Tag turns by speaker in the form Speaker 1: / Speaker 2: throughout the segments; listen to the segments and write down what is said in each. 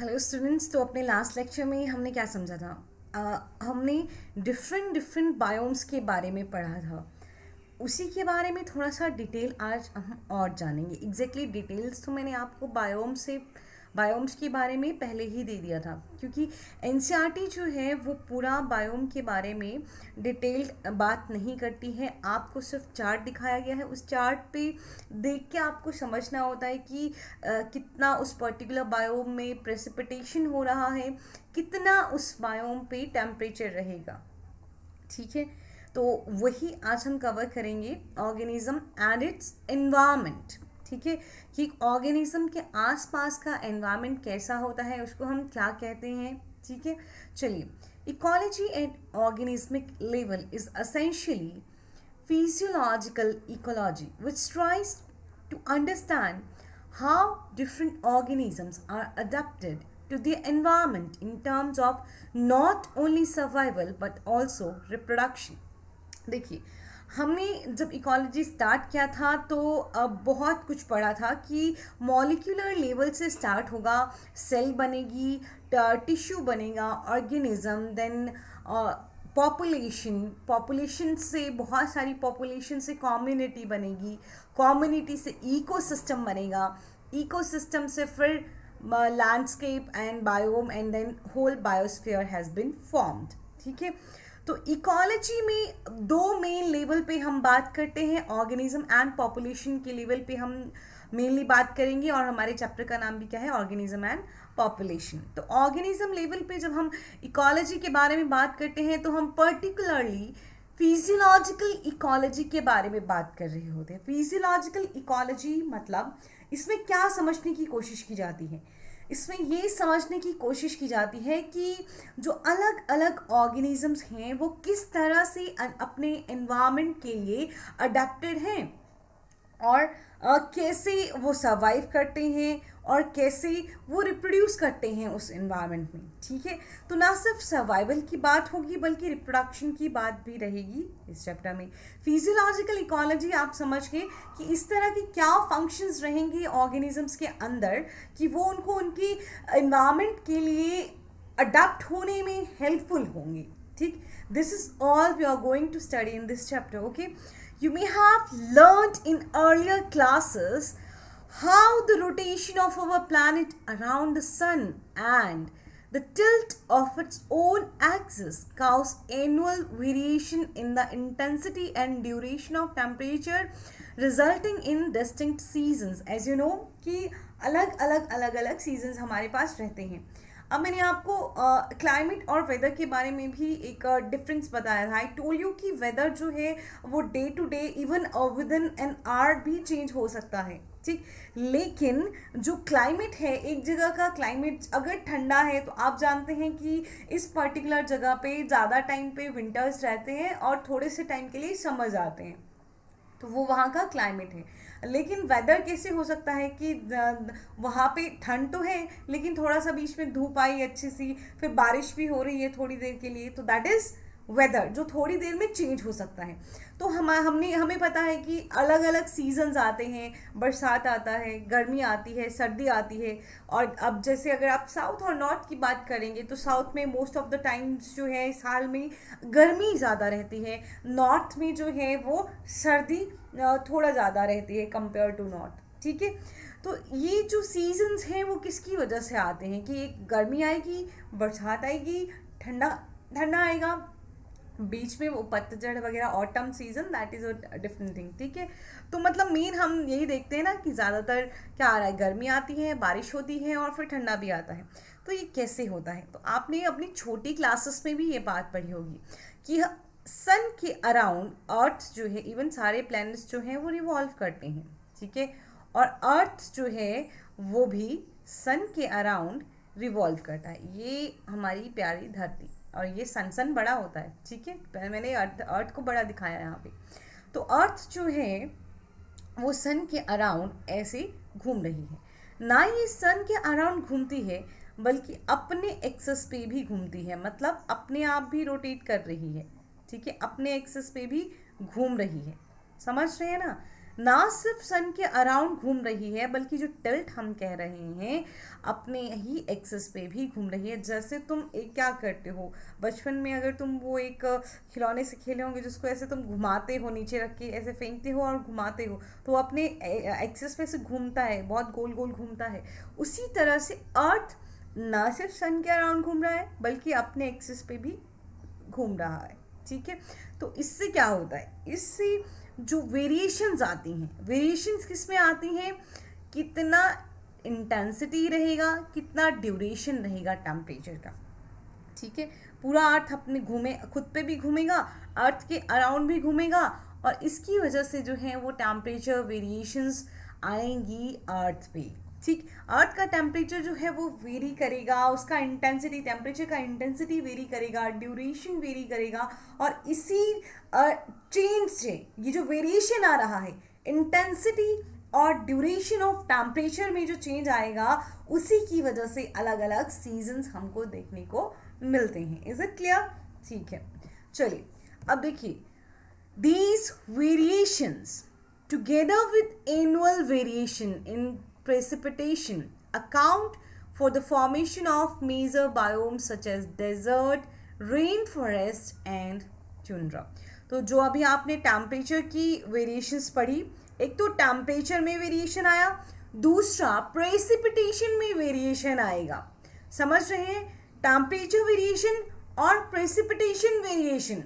Speaker 1: Hello students तो अपने last lecture में हमने क्या समझा था? uh, हमने डिफरेंट डिफरेंट बायोम्स के बारे में पढ़ा था। उसी के बारे में थोड़ा सा डिटेल आज हम और जानेंगे। एग्जैक्टली exactly डिटेल्स तो मैंने आपको बायोम से बायोम्स के बारे में पहले ही दे दिया था क्योंकि एन जो है वो पूरा बायोम के बारे में डिटेल्ड बात नहीं करती है। आपको सिर्फ़ चार्ट दिखाया गया है। उस चार्ट पे देख के आपको समझना होता है कि आ, कितना उस पर्टिकुलर बायोम में प्रेसिपिटेशन हो रहा है कितना उस बायोम पे टेम्परेचर रहेगा। ठीक है? तो वही आज हम कवर करेंगे ऑर्गेनिज्म एंड इट्स एनवायरमेंट ठीक है, कि ऑर्गेनिज्म के आसपास का एनवायरमेंट कैसा होता है, उसको हम क्या कहते हैं, ठीक है? चलिए ecology and organismic level is essentially physiological ecology which tries to understand how different organisms are adapted to the environment in terms of not only survival but also reproduction देखिए हमने जब इकोलॉजी स्टार्ट किया था तो बहुत कुछ पढ़ा था कि मॉलिक्यूलर लेवल से स्टार्ट होगा सेल बनेगी टिश्यू बनेगा ऑर्गेनिज्म देन पॉपुलेशन पॉपुलेशन से बहुत सारी पॉपुलेशन से कम्युनिटी बनेगी कम्युनिटी से इकोसिस्टम बनेगा इकोसिस्टम से फिर landscape and biome and then whole biosphere has been formed ठीक है? तो इकोलॉजी में दो मेन लेवल पे हम बात करते हैं ऑर्गेनिज्म एंड पॉपुलेशन के लेवल पे हम मेनली बात करेंगे और हमारे चैप्टर का नाम भी क्या है? ऑर्गेनिज्म एंड पॉपुलेशन तो ऑर्गेनिज्म लेवल पे जब हम इकोलॉजी के बारे में बात करते हैं तो हम पर्टिकुलरली फिजियोलॉजिकल इकोलॉजी के बारे में बात कर रहे होते हैं। फिजियोलॉजिकल इकोलॉजी मतलब इसमें क्या समझने की कोशिश की जाती है? इसमें ये समझने की कोशिश की जाती है कि जो अलग अलग ऑर्गेनिजम्स हैं, वो किस तरह से अपने इन्वामेंट के लिए अडेप्टेड हैं? और कैसे वो सर्वाइव करते हैं और कैसे वो रिप्रोड्यूस करते हैं उस इन्वायरमेंट में, ठीक है? तो ना सिर्फ़ सर्वाइवल की बात होगी, बल्कि रिप्रोडक्शन की बात भी रहेगी इस चैप्टर में। फिजियोलॉजिकल इकोलॉजी आप समझ गए कि इस तरह की क्या फ़ंक्शंस रहेंगे ऑर्गेनिजम्स के अंदर कि वो उनको उनकी इन्वायरमेंट के लिए अडाप्ट होने में हेल्पफुल होंगे, ठीक? This is all we are going to study in this chapter okay You may have learned in earlier classes how the rotation of our planet around the sun and the tilt of its own axis cause annual variation in the intensity and duration of temperature resulting in distinct seasons. As you know कि अलग अलग अलग अलग seasons हमारे पास रहते हैं अब मैंने आपको क्लाइमेट और वेदर के बारे में भी एक डिफरेंस बताया था। आई टोल यू कि वेदर जो है, वो day to day even within an hour भी चेंज हो सकता है। ठीक? लेकिन जो क्लाइमेट है, एक जगह का क्लाइमेट अगर ठंडा है तो आप जानते हैं कि इस पर्टिकुलर जगह पे ज़्यादा टाइम पे विंटर्स रहते हैं और थोड़े से टाइम के लिए समर्स आते हैं। तो वो वहाँ का क्लाइमेट है। लेकिन वेदर कैसे हो सकता है कि वहाँ पे ठंड तो है, लेकिन थोड़ा सा बीच में धूप आई अच्छी सी, फिर बारिश भी हो रही है थोड़ी देर के लिए तो दैट इज़ वेदर जो थोड़ी देर में चेंज हो सकता है। तो हम, हमने, हमें पता है कि अलग अलग सीजन्स आते हैं, बरसात आता है, गर्मी आती है, सर्दी आती है, और अब जैसे अगर आप साउथ और नॉर्थ की बात करेंगे तो साउथ में मोस्ट ऑफ़ द टाइम्स जो है साल में गर्मी ज़्यादा रहती है नॉर्थ में जो है वो सर्दी थोड़ा ज़्यादा रहती है कंपेयर टू नॉर्थ ठीक है? तो ये जो सीजन्स हैं, वो किसकी वजह से आते हैं कि एक गर्मी आएगी, बरसात आएगी, ठंडा ठंडा आएगा, बीच में वो पतझड़ वगैरह autumn season that is a different thing ठीक है? तो मतलब मेन हम यही देखते हैं ना कि ज़्यादातर क्या आ रहा है, गर्मी आती है, बारिश होती है और फिर ठंडा भी आता है। तो ये कैसे होता है? तो आपने अपनी छोटी क्लासेस में भी ये बात पढ़ी होगी कि सन के अराउंड अर्थ जो है इवन सारे प्लैनेट्स जो हैं, वो रिवॉल्व करते हैं, ठीक है? और अर्थ जो है, वो भी सन के अराउंड रिवॉल्व करता है। ये हमारी प्यारी धरती, और ये सन सन बड़ा होता है, ठीक है? मैंने अर्थ अर्थ को बड़ा दिखाया यहाँ पे। तो अर्थ जो है, वो सन के अराउंड ऐसे घूम रही है। ना ये सन के अराउंड घूमती है, बल्कि अपने एक्सेस पे भी घूमती है मतलब अपने आप भी रोटेट कर रही है। ठीक है, अपने एक्सेस पे भी घूम रही है। समझ रहे हैं ना? ना सिर्फ़ सन के अराउंड घूम रही है, बल्कि जो टिल्ट हम कह रहे हैं, अपने ही एक्सेस पे भी घूम रही है। जैसे तुम एक क्या करते हो? बचपन में अगर तुम वो एक खिलौने से खेले होंगे, जिसको ऐसे तुम घुमाते हो, नीचे रख के ऐसे फेंकते हो और घुमाते हो तो अपने एक्सेस पे से घूमता है, बहुत गोल गोल घूमता है। उसी तरह से अर्थ ना सिर्फ़ सन के अराउंड घूम रहा है, बल्कि अपने एक्सेस पे भी घूम रहा है। ठीक है? तो इससे क्या होता है? इससे जो वेरिएशंस आती हैं वेरिएशंस किसमें आती हैं? कितना इंटेंसिटी रहेगा, कितना ड्यूरेशन रहेगा टेम्परेचर का, ठीक है? पूरा अर्थ अपने घूमे, खुद पे भी घूमेगा अर्थ के अराउंड भी घूमेगा और इसकी वजह से जो है वो टेम्परेचर वेरिएशंस आएँगी अर्थ पे। ठीक अर्थ का टेम्परेचर जो है वो वेरी करेगा, उसका इंटेंसिटी टेम्परेचर का इंटेंसिटी वेरी करेगा ड्यूरेशन वेरी करेगा और इसी चेंज से ये जो वेरिएशन आ रहा है इंटेंसिटी और ड्यूरेशन ऑफ़ टेम्परेचर में जो चेंज आएगा, उसी की वजह से अलग अलग सीजन्स हमको देखने को मिलते हैं। इज़ इट क्लियर ठीक है। चलिए, अब देखिए these variations together with annual variation in precipitation account for the formation of major biomes such as desert, rainforest and tundra. तो जो अभी आपने टेम्परेचर की वेरिएशंस पढ़ी एक तो टेम्परेचर में वेरिएशन आया दूसरा प्रेसिपिटेशन में वेरिएशन आएगा। समझ रहे हैं? टेम्परेचर वेरिएशन और प्रेसिपिटेशन वेरिएशन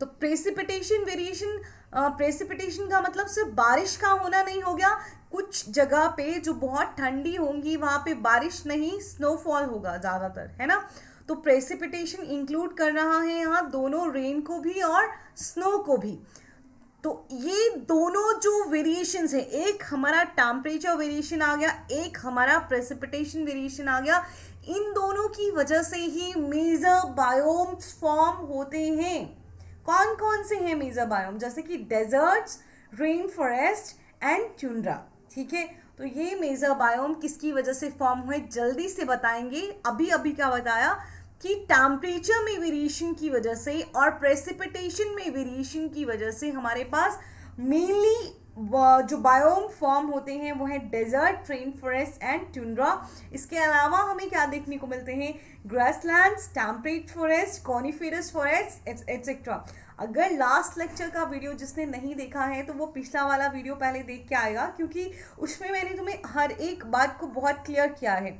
Speaker 1: तो प्रेसिपिटेशन वेरिएशन प्रेसिपिटेशन का मतलब सिर्फ़ बारिश का होना नहीं हो गया कुछ जगह पे जो बहुत ठंडी होंगी, वहाँ पे बारिश नहीं स्नोफॉल होगा ज़्यादातर, है ना? तो प्रेसिपिटेशन इंक्लूड कर रहा है यहाँ दोनों रेन को भी और स्नो को भी। तो ये दोनों जो वेरिएशन है, एक हमारा टेम्परेचर वेरिएशन आ गया, एक हमारा प्रेसिपिटेशन वेरिएशन आ गया, इन दोनों की वजह से ही मेजर बायोम्स फॉर्म होते हैं। कौन कौन से हैं मेजर बायोम जैसे कि deserts rain forest and tundra ठीक है? तो ये मेजर बायोम किसकी वजह से फॉर्म हुए? जल्दी से बताएँगे। अभी अभी क्या बताया? कि टेम्परेचर में वेरिएशन की वजह से और प्रेसिपिटेशन में वेरिएशन की वजह से हमारे पास मेनली जो बायोम फॉर्म होते हैं, वो है desert rain forest and tundra इसके अलावा हमें क्या देखने को मिलते हैं? Grasslands temperate forest, coniferous forest etcetera. अगर लास्ट लेक्चर का वीडियो जिसने नहीं देखा है तो वो पिछला वाला वीडियो पहले देख के आएगा, क्योंकि उसमें मैंने तुम्हें हर एक बात को बहुत क्लियर किया है।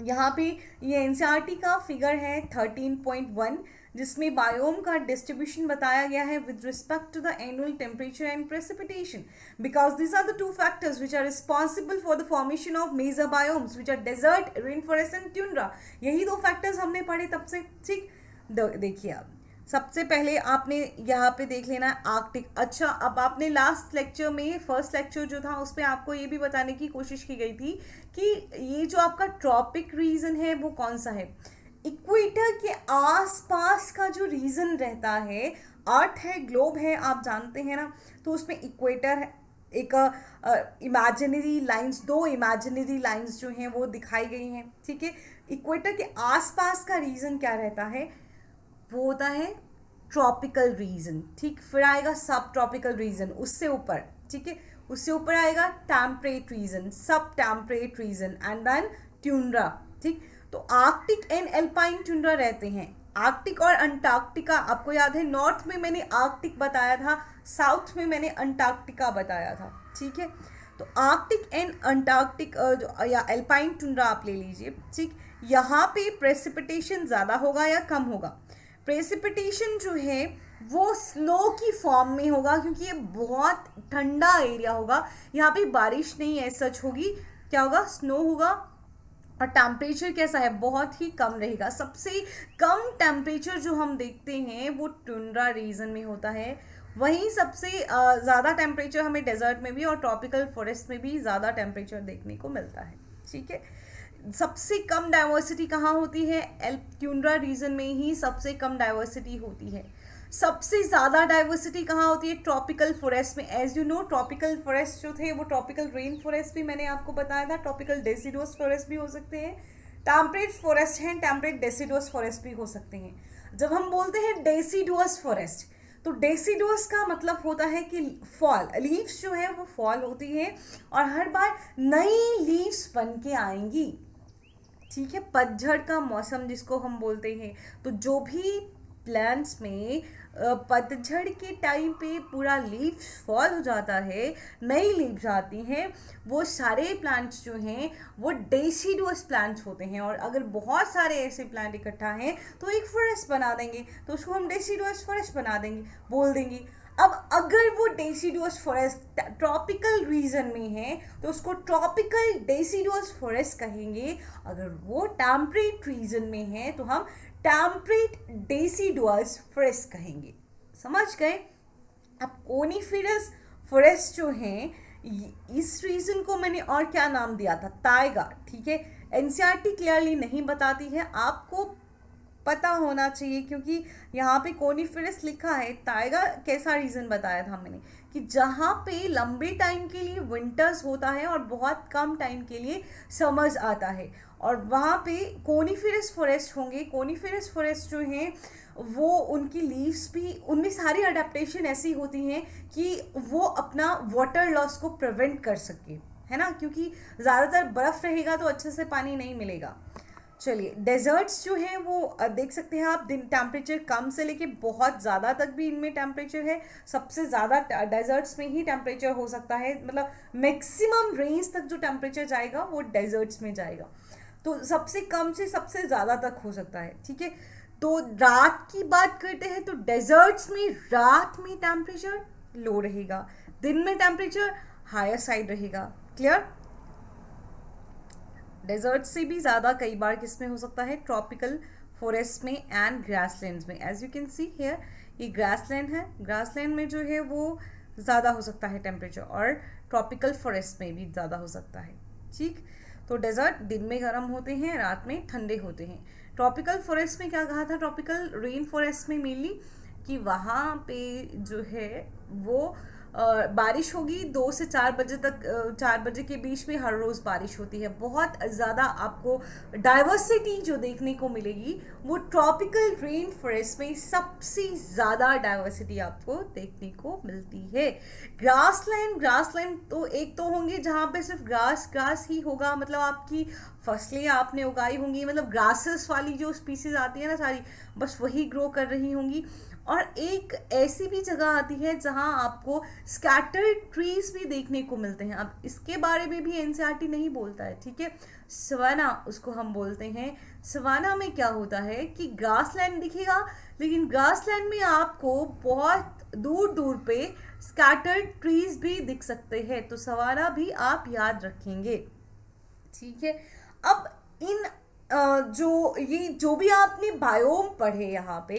Speaker 1: यहाँ पे ये एन e का फिगर है थर्टीन पॉइंट वन जिसमें बायोम का डिस्ट्रीब्यूशन बताया गया है with respect to the annual temperature and precipitation because this are the two factors which are responsible for the formation of major biomes which are desert rain forest and tundra यही दो factors हमने पढ़े तब से, ठीक? देखिए आप। सबसे पहले आपने यहाँ पे देख लेना है आर्कटिक। अच्छा अब आपने लास्ट लेक्चर में फ़र्स्ट लेक्चर जो था उस पर आपको ये भी बताने की कोशिश की गई थी कि ये जो आपका ट्रॉपिक रीजन है, वो कौन सा है? इक्वेटर के आसपास का जो रीजन रहता है अर्थ है ग्लोब है आप जानते हैं ना तो उसमें इक्वेटर है। एक इमेजिनरी uh, लाइंस दो इमेजिनरी लाइंस जो हैं वो दिखाई गई हैं ठीक है? इक्वेटर के आसपास का रीजन क्या रहता है? वो होता है ट्रॉपिकल रीजन ठीक? फिर आएगा सब ट्रॉपिकल रीजन उससे ऊपर ठीक है? उससे ऊपर आएगा टैम्परेट रीजन सब temperate region and then tundra ठीक? तो आर्कटिक एंड एल्पाइन टुंड्रा रहते हैं। आर्कटिक और अंटार्कटिका, आपको याद है, नॉर्थ में मैंने आर्कटिक बताया था, साउथ में मैंने अंटार्कटिका बताया था, ठीक है? तो आर्कटिक एंड अंटार्कटिक या एल्पाइन टुंड्रा आप ले लीजिए, ठीक? यहाँ पे प्रेसिपिटेशन ज़्यादा होगा या कम होगा? प्रेसिपिटेशन जो है, वो स्नो की फॉर्म में होगा, क्योंकि ये बहुत ठंडा एरिया होगा। यहाँ पे बारिश नहीं है सच होगी। क्या होगा? स्नो होगा। और टेम्परेचर कैसा है? बहुत ही कम रहेगा। सबसे कम टेम्परेचर जो हम देखते हैं, वो टुंड्रा रीजन में होता है। वहीं सबसे ज़्यादा टेम्परेचर हमें डेजर्ट में भी और ट्रॉपिकल फॉरेस्ट में भी ज़्यादा टेम्परेचर देखने को मिलता है। ठीक है? सबसे कम डाइवर्सिटी कहाँ होती है? एल ट्यूंड्रा रीजन में ही सबसे कम डाइवर्सिटी होती है। सबसे ज़्यादा डाइवर्सिटी कहाँ होती है? ट्रॉपिकल फॉरेस्ट में। As you know tropical forest जो थे, वो ट्रॉपिकल रेन फॉरेस्ट भी मैंने आपको बताया था। ट्रॉपिकल डेसीडोस फॉरेस्ट भी हो सकते हैं। टैम्परेट फॉरेस्ट हैं टैम्परेट डेसीडोस फॉरेस्ट भी हो सकते हैं। जब हम बोलते हैं डेसीडोस फॉरेस्ट तो डेसीडोस का मतलब होता है कि फॉल लीव्स जो है, वो फॉल होती है और हर बार नई लीव्स बन के आएँगी। ठीक है? पतझड़ का मौसम जिसको हम बोलते हैं। तो जो भी प्लांट्स में पतझड़ के टाइम पे पूरा लीफ फॉल हो जाता है, नई लीव्स आती हैं, वो सारे प्लांट्स जो हैं, वो डेसीडुअस प्लांट्स होते हैं और अगर बहुत सारे ऐसे प्लांट इकट्ठा हैं तो एक फॉरेस्ट बना देंगे तो उसको हम डेसीडुअस फॉरेस्ट बना देंगे, बोल देंगे। अब अगर वो डेसीडुअस फॉरेस्ट ट्रॉपिकल रीजन में है तो उसको ट्रॉपिकल डेसीडुअस फॉरेस्ट कहेंगे। अगर वो टेम्परेट रीजन में है तो हम टैम्परेट डेसीडुअस फ्रेस कहेंगे। समझ गए? अब कोनीफिरस फ्रेस जो हैं, इस रीजन को मैंने और क्या नाम दिया था? ताइगा ठीक है? एनसीईआरटी क्लियरली नहीं बताती है। आपको पता होना चाहिए क्योंकि यहाँ पे कोनीफिरस लिखा है ताइगा कैसा रीज़न बताया था मैंने कि जहाँ पे लंबे टाइम के लिए विंटर्स होता है और बहुत कम टाइम के लिए समर्स आता है और वहाँ पे कोनीफेरस फॉरेस्ट होंगे, कोनीफेरस फॉरेस्ट जो हैं, वो उनकी लीव्स भी, उनमें सारी अडेप्टेशन ऐसी होती हैं कि वो अपना वाटर लॉस को प्रिवेंट कर सके, है ना? क्योंकि ज़्यादातर बर्फ़ रहेगा तो अच्छे से पानी नहीं मिलेगा। चलिए डेजर्ट्स जो हैं वो देख सकते हैं आप, दिन टेम्परेचर कम से लेके बहुत ज़्यादा तक भी इनमें टेम्परेचर है। सबसे ज़्यादा डेजर्ट्स में ही टेम्परेचर हो सकता है। मतलब मैक्सिमम रेंज तक जो टेम्परेचर जाएगा, वो डेजर्ट्स में जाएगा। तो सबसे कम से सबसे ज़्यादा तक हो सकता है, ठीक है? तो रात की बात करते हैं तो डेजर्ट्स में रात में टेम्परेचर लो रहेगा। दिन में टेम्परेचर हायर साइड रहेगा। क्लियर डेजर्ट से भी ज़्यादा कई बार किसमें हो सकता है? ट्रॉपिकल फॉरेस्ट में एंड ग्रासलैंड में। As you can see here ये ग्रासलैंड है। ग्रासलैंड में जो है वो ज़्यादा हो सकता है टेम्परेचर और ट्रॉपिकल फॉरेस्ट में भी ज़्यादा हो सकता है। ठीक? तो डेजर्ट दिन में गर्म होते हैं, रात में ठंडे होते हैं। ट्रॉपिकल फॉरेस्ट में क्या कहा था? ट्रॉपिकल रेन फॉरेस्ट में मेनली कि वहाँ पे जो है वो बारिश होगी, दो से चार बजे तक चार बजे के बीच में हर रोज़ बारिश होती है। बहुत ज़्यादा आपको डाइवर्सिटी जो देखने को मिलेगी वो ट्रॉपिकल रेन फॉरेस्ट में सबसे ज़्यादा डाइवर्सिटी आपको देखने को मिलती है। ग्रासलैंड ग्रासलैंड तो एक तो होंगे जहाँ पे सिर्फ़ ग्रास ग्रास ही होगा मतलब आपकी फ़सलें आपने उगाई होंगी मतलब ग्रासेस वाली जो स्पीसीज आती है ना सारी, बस वही ग्रो कर रही होंगी। और एक ऐसी भी जगह आती है जहाँ आपको स्कैटर्ड ट्रीज भी देखने को मिलते हैं। अब इसके बारे में भी एनसीईआरटी नहीं बोलता है, ठीक है? सवाना, उसको हम बोलते हैं, सवाना में क्या होता है कि ग्रासलैंड दिखेगा, लेकिन ग्रासलैंड में आपको बहुत दूर दूर पे स्कैटर्ड ट्रीज भी दिख सकते हैं तो सवाना भी आप याद रखेंगे। ठीक है? अब इन जो, ये जो भी आपने बायोम पढ़े यहाँ पे,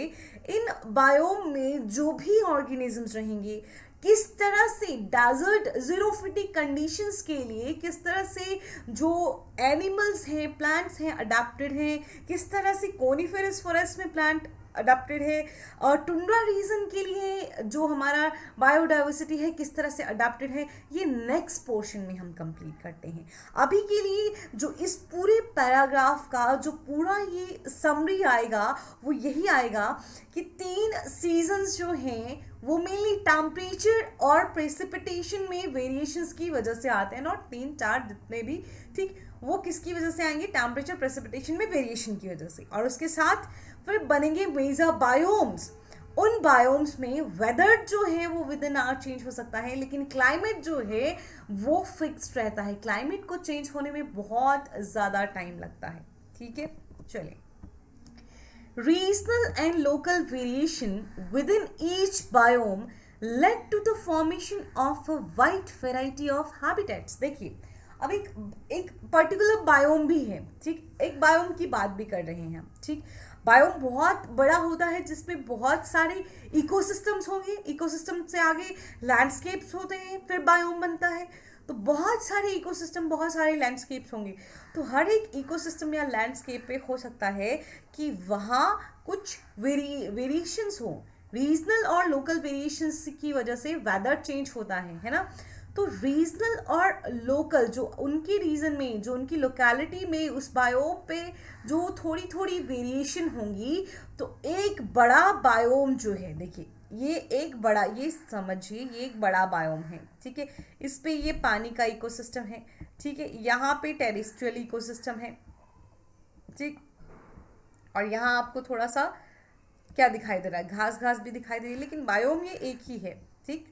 Speaker 1: इन बायोम में जो भी ऑर्गेनिजम्स रहेंगे किस तरह से डेजर्ट जीरोफिटिक कंडीशंस के लिए, किस तरह से जो एनिमल्स हैं प्लांट्स हैं अडेप्टेड हैं, किस तरह से कोनीफेरस फॉरेस्ट में प्लांट अडेप्टेड है। और टुंड्रा रीजन के लिए जो हमारा बायोडाइवर्सिटी है, किस तरह से अडेप्टेड है, ये नेक्स्ट पोर्शन में हम कंप्लीट करते हैं। अभी के लिए जो इस पूरे पैराग्राफ का जो पूरा ये समरी आएगा, वो यही आएगा कि तीन सीजन्स जो हैं, वो मेनली टेम्परेचर और प्रेसिपिटेशन में वेरिएशंस की वजह से आते हैं। नॉट तीन, चार, जितने भी, ठीक, वो किसकी वजह से आएँगे? टेम्परेचर प्रेसिपिटेशन में वेरिएशन की वजह से। और उसके साथ फिर बनेंगे मेजर बायोम्स उन बायोम्स में वेदर जो है वो विद इन आर चेंज हो सकता है, लेकिन क्लाइमेट जो है वो फिक्स्ड रहता है। क्लाइमेट को चेंज होने में बहुत ज़्यादा टाइम लगता है। ठीक है? चलिए। Regional and local variation within each biome lead to the formation of a wide variety of habitats देखिए, अब एक एक पर्टिकुलर बायोम भी है, ठीक? एक बायोम की बात भी कर रहे हैं ठीक? बायोम बहुत बड़ा होता है, जिसमें बहुत सारे इकोसिस्टम्स होंगे। इकोसिस्टम से आगे लैंडस्केप्स होते हैं, फिर बायोम बनता है। तो बहुत सारे इकोसिस्टम बहुत सारे लैंडस्केप्स होंगे। तो हर एक इकोसिस्टम या लैंडस्केप पे हो सकता है कि वहाँ कुछ वेरी वेरिएशंस हो। रीजनल और लोकल वेरिएशंस की वजह से वेदर चेंज होता है है ना? तो रीजनल और लोकल जो उनकी रीजन में, जो उनकी लोकेलिटी में उस बायोम पे जो थोड़ी थोड़ी वेरिएशन होंगी तो एक बड़ा बायोम जो है, देखिए, ये एक बड़ा, ये समझिए, ये एक बड़ा बायोम है, ठीक है? इस पे ये पानी का इकोसिस्टम है, ठीक है? यहाँ पे टेरिस्ट्रियल इकोसिस्टम है, ठीक? और यहाँ आपको थोड़ा सा क्या दिखाई दे रहा है? घास घास भी दिखाई दे रही है, लेकिन बायोम ये एक ही है, ठीक?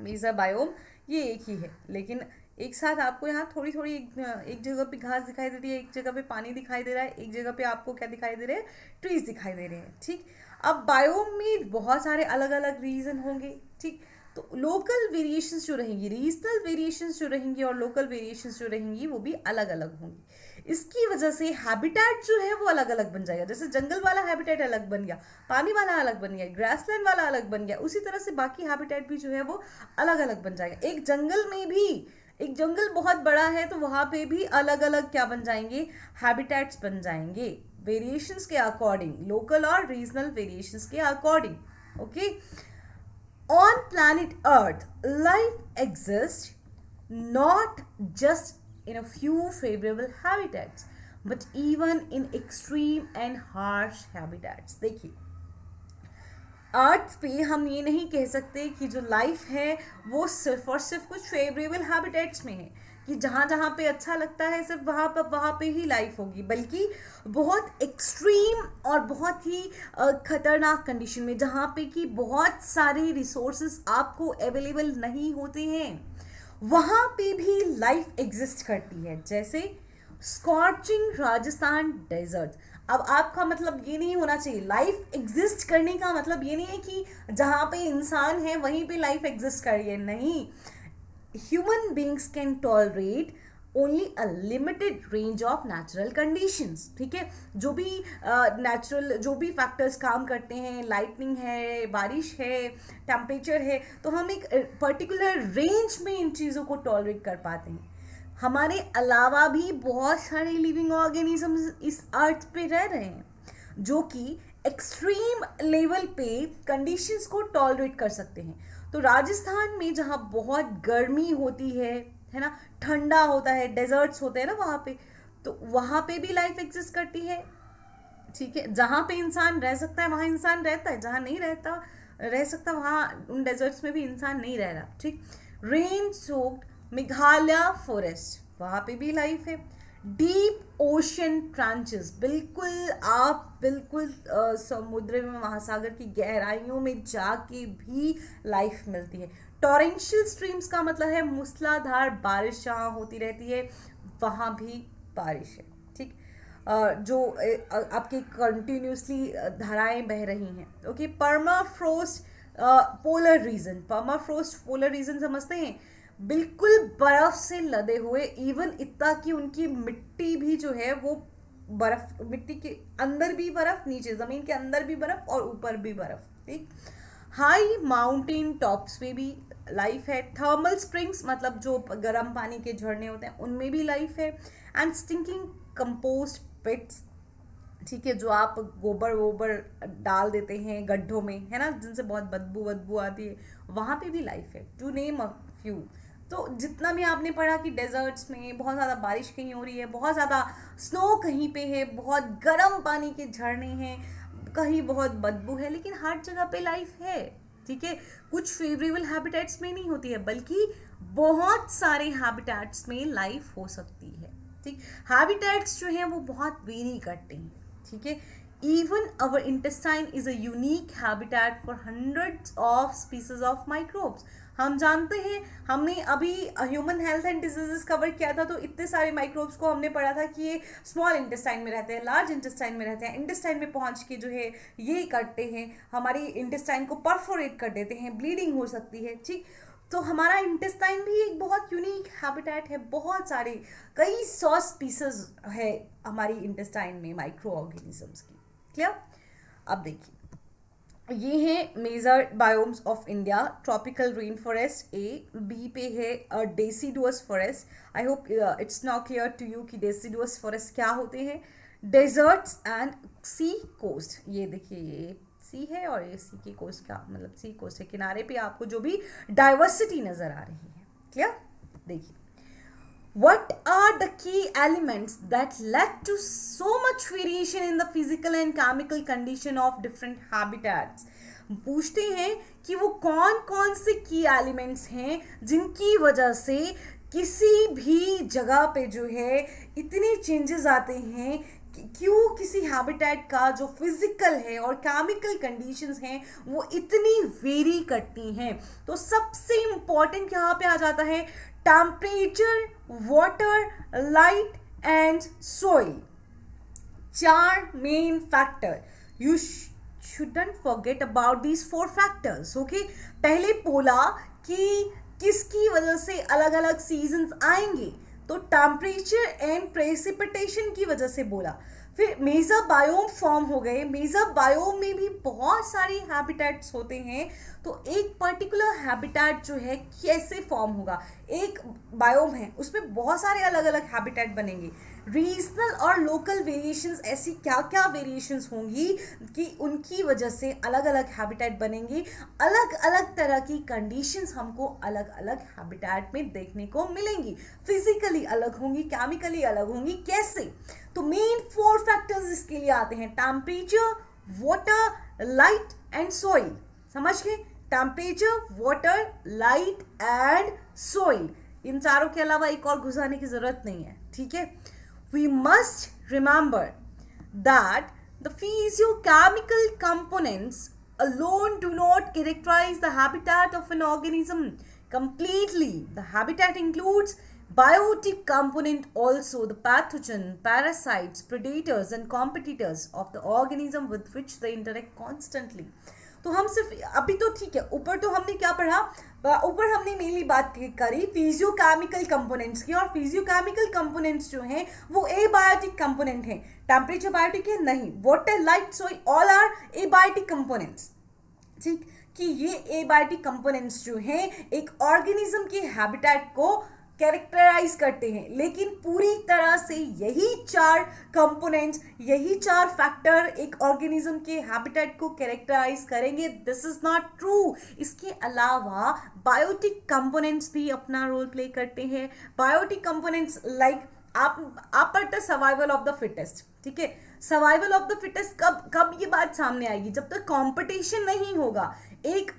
Speaker 1: मीज़ा बायोम ये एक ही है। लेकिन एक साथ आपको यहाँ थोड़ी थोड़ी एक, एक जगह पे घास दिखाई दे रही है एक जगह पे पानी दिखाई दे रहा है एक जगह पे आपको क्या दिखाई दे रहे हैं? ट्रीज दिखाई दे रहे हैं ठीक? अब बायोम में बहुत सारे अलग अलग रीजन होंगे ठीक? तो लोकल वेरिएशंस जो रहेंगी रीजनल वेरिएशंस जो रहेंगी और लोकल वेरिएशंस जो रहेंगी वो भी अलग अलग होंगी। इसकी वजह से हैबिटेट जो है वो अलग अलग बन जाएगा। जैसे जंगल वाला हैबिटेट अलग बन गया, पानी वाला अलग बन गया ग्रासलैंड वाला अलग बन गया, उसी तरह से बाकी हैबिटेट भी जो है वो अलग अलग बन जाएगा। एक जंगल में भी, एक जंगल बहुत बड़ा है तो वहाँ पे भी अलग अलग क्या बन जाएँगे? हैबिटेट्स बन जाएँगे। वेरिएशंस के अकॉर्डिंग लोकल और रीजनल वेरिएशंस के according okay on planet earth life exist not just in a few favourable habitats but even in extreme and harsh habitats देखिए अर्थ पे हम ये नहीं कह सकते कि जो लाइफ है, वो सिर्फ़ और सिर्फ़ कुछ फेवरेबल हैबिटेट्स में है, कि जहाँ जहाँ पे अच्छा लगता है, सिर्फ़ वहाँ पर, वहाँ पे ही लाइफ होगी, बल्कि बहुत एक्सट्रीम और बहुत ही ख़तरनाक कंडीशन में, जहाँ पे कि बहुत सारे रिसोर्सेज आपको अवेलेबल नहीं होते हैं। वहाँ पे भी लाइफ एग्जिस्ट करती है, जैसे स्कॉचिंग राजस्थान डेजर्ट अब आपका मतलब ये नहीं होना चाहिए लाइफ एग्जिस्ट करने का मतलब ये नहीं है कि जहाँ पे इंसान है, वहीं पे लाइफ एग्जिस्ट कर रही है, नहीं. Human beings can tolerate only a limited range of natural conditions ठीक है? जो भी नेचुरल uh, जो भी फैक्टर्स काम करते हैं लाइटनिंग है बारिश है टेम्परेचर है तो हम एक पर्टिकुलर रेंज में इन चीज़ों को टॉलरेट कर पाते हैं। हमारे अलावा भी बहुत सारे लिविंग ऑर्गेनिजम्स इस अर्थ पे रह रहे हैं जो कि एक्सट्रीम लेवल पे कंडीशंस को टॉलरेट कर सकते हैं। तो राजस्थान में जहाँ बहुत गर्मी होती है है ना? ठंडा होता है डेजर्ट्स होते हैं ना वहाँ पे। तो वहाँ पे भी लाइफ एग्जिस्ट करती है। ठीक है? जहाँ पे इंसान रह सकता है, वहाँ इंसान रहता है। जहाँ नहीं रहता, रह सकता, वहाँ उन डेजर्ट्स में भी इंसान नहीं रह रहा। ठीक? रेन सोक्ड मेघालय फॉरेस्ट वहाँ पे भी लाइफ है। डीप ओशन ट्रांचेस बिल्कुल आप बिल्कुल समुद्र में, महासागर की गहराइयों में जाके भी लाइफ मिलती है। टॉरेंशियल स्ट्रीम्स का मतलब है मूसलाधार बारिश जहाँ होती रहती है, वहाँ भी बारिश है, ठीक? जो आपके कंटिन्यूसली धाराएँ बह रही हैं, okay? Permafrost polar region permafrost polar region समझते हैं? बिल्कुल बर्फ़ से लदे हुए इवन इतना कि उनकी मिट्टी भी जो है, वो बर्फ़, मिट्टी के अंदर भी बर्फ़, नीचे ज़मीन के अंदर भी बर्फ़ और ऊपर भी बर्फ़, ठीक? हाई माउंटेन टॉप्स पे भी लाइफ है। थर्मल स्प्रिंग्स मतलब जो गर्म पानी के झरने होते हैं, उनमें भी लाइफ है। एंड स्टिंकिंग कंपोस्ट पिट्स ठीक है, जो आप गोबर वोबर डाल देते हैं गड्ढों में, है ना, जिनसे बहुत बदबू बदबू आती है, वहाँ पे भी लाइफ है टू नेम अ फ्यू तो जितना भी आपने पढ़ा कि डेजर्ट्स में बहुत ज़्यादा बारिश कहीं हो रही है, बहुत ज़्यादा स्नो कहीं पे है, बहुत गर्म पानी के झरने हैं, कहीं बहुत बदबू है, लेकिन हर जगह पे लाइफ है। ठीक है? कुछ फेवरेबल हैबिटेट्स में नहीं होती है, बल्कि बहुत सारे हैबिटेट्स में लाइफ हो सकती है, ठीक? हैबिटेट्स जो हैं, वो बहुत वेरी करते हैं, ठीक है? Even our intestine is a unique habitat for hundreds of species of microbes. हम जानते हैं, हमने अभी human health and diseases cover किया था तो इतने सारे माइक्रोब्स को हमने पढ़ा था कि ये स्मॉल इंटेस्टाइन में रहते हैं लार्ज इंटेस्टाइन में रहते हैं इंटेस्टाइन में पहुँच के जो है, ये करते हैं, हमारी इंटेस्टाइन को परफोरेट कर देते हैं ब्लीडिंग हो सकती है, ठीक? तो हमारा इंटेस्टाइन भी एक बहुत यूनिक हैबिटेट है, बहुत सारे, कई सौ स्पीसीज है हमारी इंटेस्टाइन में माइक्रो ऑर्गेनिजम्स की क्लियर अब देखिए। ये हैं major biomes of India tropical rain forest A B पे है deciduous forest I hope it's not clear to you कि डेसीडुअस फॉरेस्ट क्या होते हैं? डेजर्ट्स एंड सी कोस्ट ये देखिए, ये सी है और ये सी की कोस्ट का मतलब सी कोस्ट है किनारे पे आपको जो भी डाइवर्सिटी नज़र आ रही है. क्लियर देखिए। What are the key elements that led to so much variation in the physical and chemical condition of different habitats? पूछते हैं कि वो कौन कौन से की एलिमेंट्स हैं जिनकी वजह से किसी भी जगह पे जो है इतने चेंजेस आते हैं क्यों किसी हैबिटेट का जो फ़िज़िकल है और केमिकल कंडीशंस हैं वो इतनी वेरी करती हैं तो सबसे इंपॉर्टेंट यहाँ पे आ जाता है temperature water light and soil चार main factor you shouldn't forget about these four factors okay पहले बोला कि किसकी वजह से अलग अलग सीजन्स आएँगे? तो टेम्परेचर एंड प्रेसिपिटेशन की वजह से बोला। फिर मेजर बायोम फॉर्म हो गए। मेजर बायोम में भी बहुत सारे हैबिटेट्स होते हैं। तो एक पर्टिकुलर हैबिटेट जो है, कैसे फॉर्म होगा? एक बायोम है, उसमें बहुत सारे अलग अलग हैबिटेट बनेंगे। रीजनल और लोकल वेरिएशंस ऐसी क्या क्या वेरिएशंस होंगी कि उनकी वजह से अलग अलग हैबिटेट बनेंगे? अलग अलग तरह की कंडीशंस हमको अलग अलग हैबिटेट में देखने को मिलेंगी। फिजिकली अलग होंगी केमिकली अलग होंगी, कैसे? तो मेन फोर फैक्टर्स इसके लिए आते हैं temperature water light and soil समझ गए? Temperature water light and soil इन चारों के अलावा एक और घुसाने की ज़रूरत नहीं है, ठीक है? We must remember that the physiochemical components alone do not characterize the habitat of an organism completely. The habitat includes biotic component also the pathogen, parasites, predators and competitors of the organism with which they interact constantly. तो हम सिर्फ़, अभी तो ठीक है, ऊपर तो हमने क्या पढ़ा? ऊपर हमने मेनली बात करी फिजियोकेमिकल कंपोनेंट्स की, और फिजियोकेमिकल कंपोनेंट्स जो हैं, वो ए बायोटिक कंपोनेंट हैं। टेम्परेचर बायोटिक है? नहीं. Water light soil all are abiotic components ठीक? कि ये ए बायोटिक कंपोनेंट्स जो हैं, एक ऑर्गेनिज्म के हैबिटेट को कैरेक्टराइज करते हैं। लेकिन पूरी तरह से यही चार कंपोनेंट्स यही चार फैक्टर एक ऑर्गेनिज्म के हैबिटेट को कैरेक्टराइज करेंगे। दिस इज़ नॉट ट्रू इसके अलावा बायोटिक कंपोनेंट्स भी अपना रोल प्ले करते हैं। बायोटिक कंपोनेंट्स लाइक आप आप सर्वाइवल ऑफ़ द फिटेस्ट ठीक है? सर्वाइवल ऑफ़ द फिटेस्ट कब कब ये बात सामने आएगी? जब तक कंपटीशन नहीं होगा। एक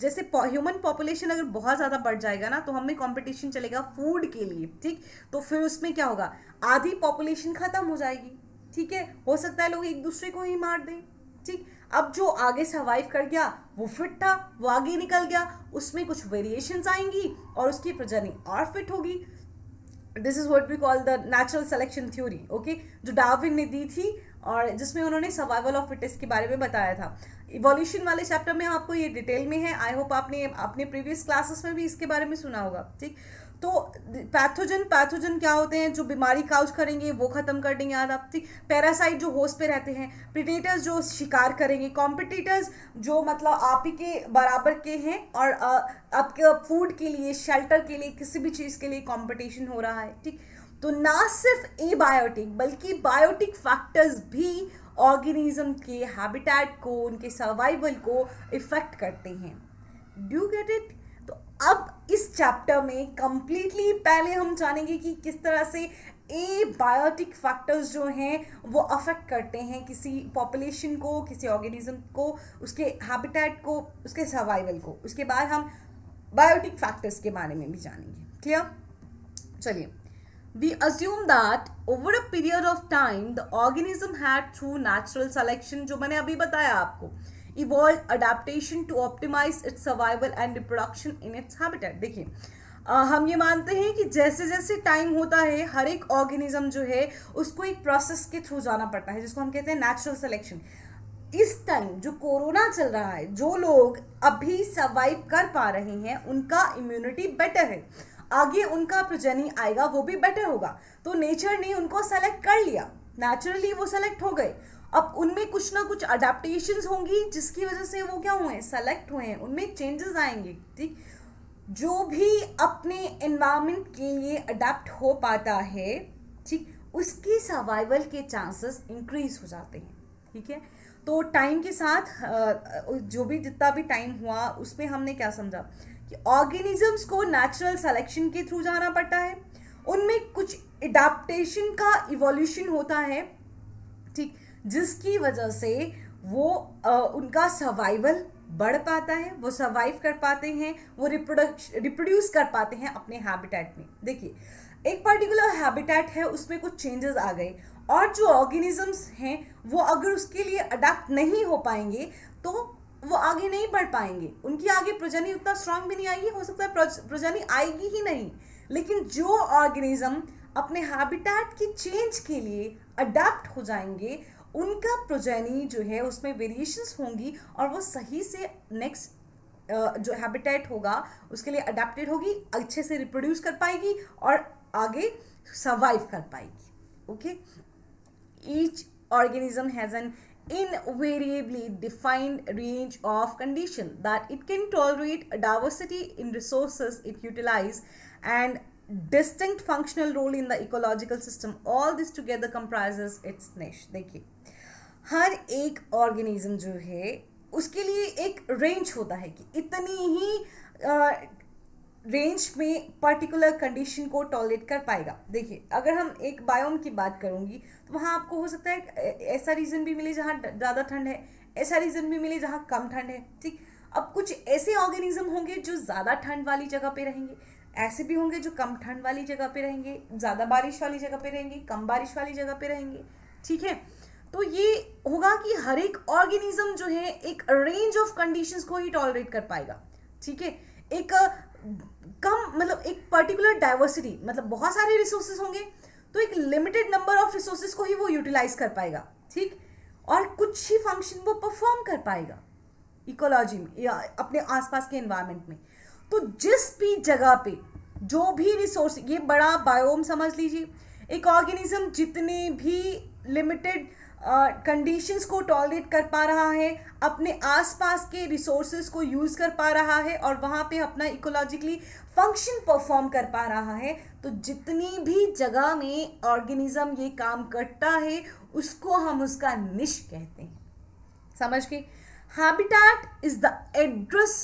Speaker 1: जैसे ह्यूमन पॉपुलेशन अगर बहुत ज़्यादा बढ़ जाएगा ना तो हमें कंपटीशन चलेगा फ़ूड के लिए, ठीक? तो फिर उसमें क्या होगा? आधी पॉपुलेशन ख़त्म हो जाएगी, ठीक है? हो सकता है लोग एक दूसरे को ही मार दें, ठीक? अब जो आगे सर्वाइव कर गया, वो फिट था वो आगे निकल गया, उसमें कुछ वेरिएशंस आएँगी और उसकी प्रजनी और फिट होगी। This is what we call the natural selection theory okay जो डार्विन ने दी थी और जिसमें उन्होंने सर्वाइवल ऑफ़ फिटेस्ट के बारे में बताया था। इवोल्यूशन वाले चैप्टर में आपको ये डिटेल में है। आई होप आपने अपने प्रीवियस क्लासेस में भी इसके बारे में सुना होगा, ठीक? तो पैथोजन पैथोजन क्या होते हैं? जो बीमारी काउज करेंगे, वो खत्म कर देंगे याद आप, ठीक? पैरासाइट जो होस्ट पे रहते हैं प्रिडेटर्स जो शिकार करेंगे कॉम्पिटिटर्स जो मतलब आप ही के बराबर के हैं और आपके फ़ूड के लिए शेल्टर के लिए, किसी भी चीज़ के लिए कॉम्पिटिशन हो रहा है, ठीक? तो ना सिर्फ़ ए बायोटिक बल्कि बायोटिक फैक्टर्स भी ऑर्गेनिज्म के हैबिटेट को, उनके सर्वाइवल को इफ़ेक्ट करते हैं। डू गेट इट तो अब इस चैप्टर में कंप्लीटली पहले हम जानेंगे कि किस तरह से ए बायोटिक फैक्टर्स जो हैं, वो अफेक्ट करते हैं किसी पॉपुलेशन को, किसी ऑर्गेनिज्म को, उसके हैबिटेट को, उसके सर्वाइवल को। उसके बाद हम बायोटिक फैक्टर्स के बारे में भी जानेंगे। क्लियर चलिए। We assume that over a period of time, the organism had, through natural selection, जो मैंने अभी बताया आपको, evolved adaptation to optimize its survival and reproduction in its habitat. देखिए हम ये मानते हैं कि जैसे जैसे टाइम होता है, हर एक ऑर्गेनिज्म जो है, उसको एक प्रोसेस के थ्रू जाना पड़ता है, जिसको हम कहते हैं नेचुरल सिलेक्शन इस टाइम जो कोरोना चल रहा है, जो लोग अभी सर्वाइव कर पा रहे हैं, उनका इम्यूनिटी बेटर है. आगे उनका प्रजनी आएगा, वो भी बेटर होगा। तो नेचर ने उनको सेलेक्ट कर लिया। नेचुरली वो सेलेक्ट हो गए। अब उनमें कुछ ना कुछ अडेप्टेशन होंगी, जिसकी वजह से वो क्या हुए सेलेक्ट हुए हैं। उनमें चेंजेस आएँगे, ठीक? जो भी अपने एनवायरमेंट के लिए अडेप्ट हो पाता है, ठीक? उसकी सर्वाइवल के चांसेस इंक्रीज हो जाते हैं, ठीक है? तो टाइम के साथ जो भी जितना भी टाइम हुआ, उसमें हमने क्या समझा? कि ऑर्गेनिजम्स को नेचुरल सेलेक्शन के थ्रू जाना पड़ता है। उनमें कुछ एडाप्टेशन का इवोल्यूशन होता है ठीक? जिसकी वजह से वो आ, उनका सर्वाइवल बढ़ पाता है वो सर्वाइव कर पाते हैं वो रिप्रोडक्श रिप्रोड्यूस कर पाते हैं अपने हैबिटेट में। देखिए एक पर्टिकुलर हैबिटेट है उसमें कुछ चेंजेस आ गए और जो ऑर्गेनिजम्स हैं वो अगर उसके लिए अडाप्ट नहीं हो पाएँगे तो वो आगे नहीं बढ़ पाएँगे। उनकी आगे प्रजनी उतना स्ट्रांग भी नहीं आएगी, हो सकता है प्रजनी आएगी ही नहीं। लेकिन जो ऑर्गेनिज्म अपने हैबिटेट की चेंज के लिए अडेप्ट हो जाएँगे, उनका प्रोजेनी जो है, उसमें वेरिएशंस होंगी और वो सही से नेक्स्ट जो हैबिटेट होगा, उसके लिए अडेप्टेड होगी, अच्छे से रिप्रोड्यूस कर पाएगी और आगे सर्वाइव कर पाएगी। Okay each organism has an invariably defined range of condition that it can tolerate a diversity in resources it utilize and distinct functional role in the ecological system all this together comprises its niche देखिए हर एक organism जो है उसके लिए एक range होता है कि इतनी ही रेंज में पर्टिकुलर कंडीशन को टॉलरेट कर पाएगा। देखिए, अगर हम एक बायोम की बात करूँगी तो वहाँ आपको हो सकता है ऐसा रीज़न भी मिले जहाँ ज़्यादा ठंड है, ऐसा रीज़न भी मिले जहाँ कम ठंड है, ठीक? अब कुछ ऐसे ऑर्गेनिज्म होंगे जो ज़्यादा ठंड वाली जगह पे रहेंगे, ऐसे भी होंगे जो कम ठंड वाली जगह पे रहेंगे, ज़्यादा बारिश वाली जगह पे रहेंगे, कम बारिश वाली जगह पे रहेंगे, ठीक है? तो ये होगा कि हर एक ऑर्गेनिज्म जो है, एक रेंज ऑफ़ कंडीशंस को ही टॉलरेट कर पाएगा, ठीक है? एक कम मतलब एक पर्टिकुलर डाइवर्सिटी मतलब बहुत सारे रिसोर्सेज होंगे तो एक लिमिटेड नंबर ऑफ़ रिसोर्सेज को ही वो यूटिलाइज कर पाएगा, ठीक? और कुछ ही फ़ंक्शन वो परफॉर्म कर पाएगा इकोलॉजी में, या अपने आसपास के एनवायरनमेंट में। तो जिस भी जगह पे जो भी रिसोर्स ये बड़ा बायोम समझ लीजिए, एक ऑर्गेनिज्म जितने भी लिमिटेड कंडीशंस uh, को टॉलरेट कर पा रहा है अपने आसपास के रिसोर्सेज को यूज़ कर पा रहा है और वहाँ पे अपना इकोलॉजिकली फ़ंक्शन परफॉर्म कर पा रहा है। तो जितनी भी जगह में ऑर्गेनिज्म ये काम करता है उसको हम उसका निश कहते हैं। समझ के habitat is the address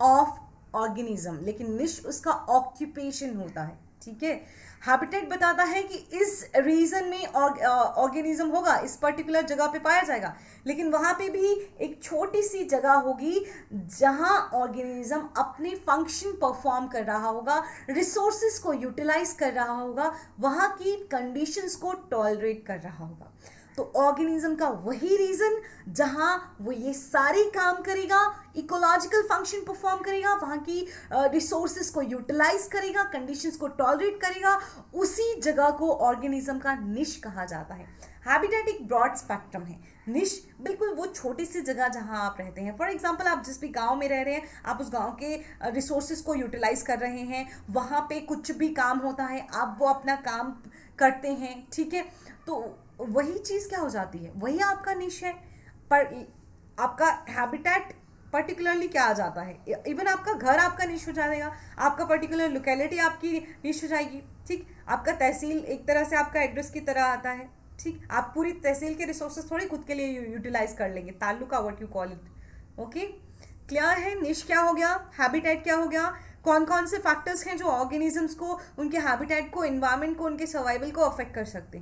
Speaker 1: of organism लेकिन निश उसका ऑक्यूपेशन होता है ठीक है? हैबिटेट बताता है कि इस रीजन में ऑर्गेनिज्म होगा, इस पर्टिकुलर जगह पे पाया जाएगा। लेकिन वहाँ पे भी एक छोटी सी जगह होगी जहाँ ऑर्गेनिज्म अपने फ़ंक्शन परफॉर्म कर रहा होगा रिसोर्सेज को यूटिलाइज कर रहा होगा, वहाँ की कंडीशंस को टॉलरेट कर रहा होगा। तो ऑर्गेनिज्म का वही रीजन जहाँ वो ये सारे काम करेगा इकोलॉजिकल फ़ंक्शन परफॉर्म करेगा वहाँ की रिसोर्सेज को यूटिलाइज करेगा कंडीशंस को टॉलरेट करेगा उसी जगह को ऑर्गेनिज्म का निश कहा जाता है हैबिटेट एक ब्रॉड स्पेक्ट्रम है निश बिल्कुल वो छोटी सी जगह जहाँ आप रहते हैं फॉर एग्ज़ाम्पल आप जिस भी गाँव में रह रहे हैं आप उस गाँव के रिसोर्सेज को यूटिलाइज कर रहे हैं वहाँ पे कुछ भी काम होता है आप वो अपना काम करते हैं ठीक है तो वही चीज़ क्या हो जाती है वही आपका निश है पर आपका हैबिटेट पर्टिकुलरली क्या आ जाता है? इवन आपका घर आपका निश हो जाएगा, आपका पर्टिकुलर लोकेलिटी आपकी निश हो जाएगी, ठीक? आपका तहसील एक तरह से आपका एड्रेस की तरह आता है, ठीक? आप पूरी तहसील के रिसोर्सेज थोड़ी खुद के लिए यूटिलाइज कर लेंगे, ताल्लुका what you call it okay clear है? निश क्या हो गया? हैबिटेट क्या हो गया? कौन कौन से फैक्टर्स हैं जो ऑर्गेनिजम्स को, उनके हैबिटेट को इन्वायरमेंट को, उनके सर्वाइवल को अफेक्ट कर सकते हैं?